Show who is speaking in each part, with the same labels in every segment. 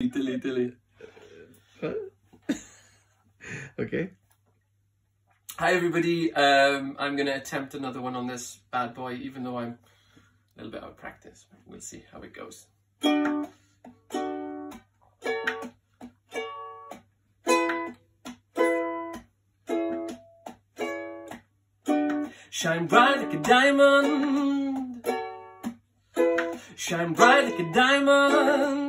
Speaker 1: Lite, lite.
Speaker 2: okay.
Speaker 1: Hi everybody, um, I'm gonna attempt another one on this bad boy, even though I'm a little bit out of practice. We'll see how it goes. Shine bright like a diamond. Shine bright like a diamond.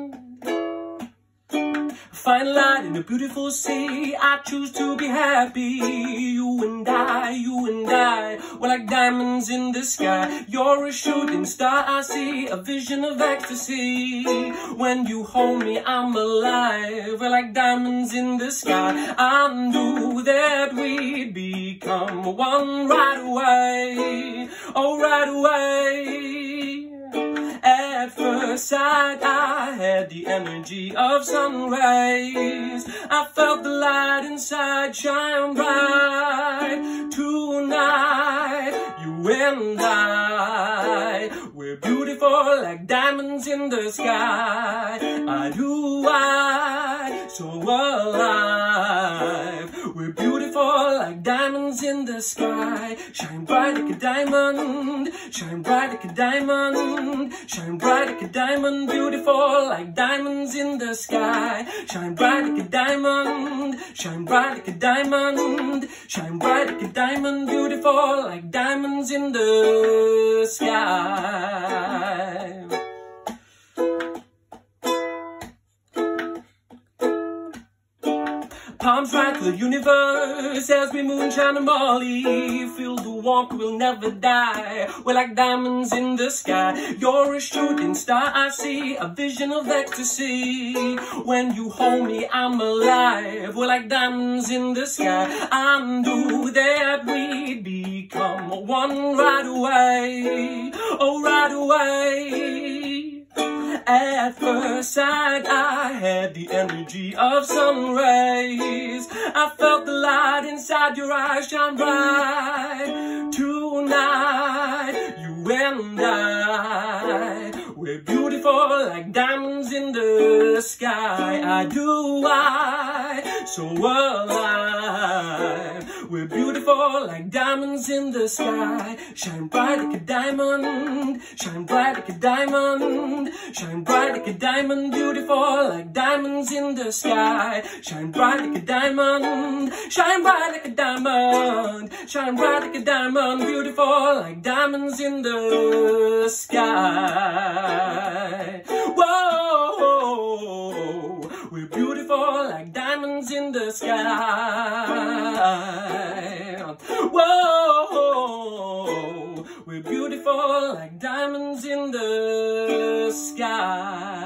Speaker 1: Find light in a beautiful sea. I choose to be happy. You and I, you and I, we're like diamonds in the sky. You're a shooting star. I see a vision of ecstasy. When you hold me, I'm alive. We're like diamonds in the sky. I knew that we'd become one right away. Oh, right away. At first sight, I had the energy of sun rays. I felt the light inside shine bright. Tonight, you and I, we're beautiful like diamonds in the sky. I do I, so alive. Like diamonds in the sky. Shine bright like a diamond. Shine bright like a diamond. Shine bright like a diamond. Beautiful like diamonds in the sky. Shine bright like a diamond. Shine bright like a diamond. Shine bright like a diamond. Beautiful like diamonds in the sky. Palms right the universe as we moonshine and Molly. Feel the warmth, we'll never die. We're like diamonds in the sky. You're a shooting star, I see a vision of ecstasy. When you hold me, I'm alive. We're like diamonds in the sky. I knew that we'd become one right away. Oh, right away. At first sight, I had the energy of sun rays. I felt the light inside your eyes shine bright. Tonight, you and I, we're beautiful like diamonds in the sky. I do I, so alive. We're beautiful like diamonds in the sky. Shine bright like a diamond. Shine bright like a diamond. Shine bright like a diamond. Beautiful like diamonds in the sky. Shine bright like a diamond. Shine bright like a diamond. Shine bright like a diamond. Beautiful like diamonds in the sky. Whoa, in the sky.